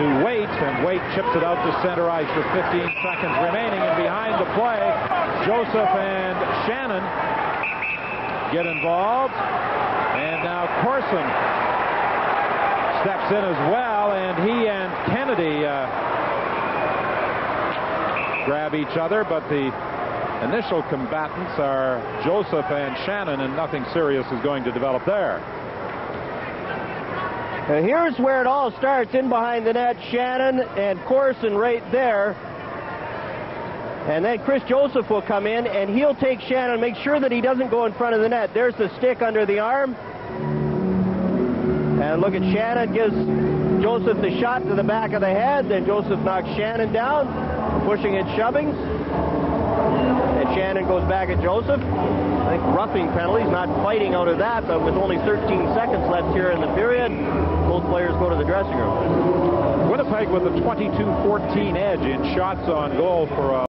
to Waite, and Waite chips it out to center ice with 15 seconds remaining. And behind the play, Joseph and Shannon get involved. And now Corson steps in as well, and he and Kennedy uh, grab each other, but the initial combatants are Joseph and Shannon, and nothing serious is going to develop there. Uh, here's where it all starts in behind the net. Shannon and Corson right there. And then Chris Joseph will come in and he'll take Shannon, make sure that he doesn't go in front of the net. There's the stick under the arm. And look at Shannon gives Joseph the shot to the back of the head. Then Joseph knocks Shannon down, pushing and shoving. Goes back at Joseph. I think roughing penalties, not fighting out of that, but with only 13 seconds left here in the period, both players go to the dressing room. Winnipeg with a 22-14 edge in shots on goal for a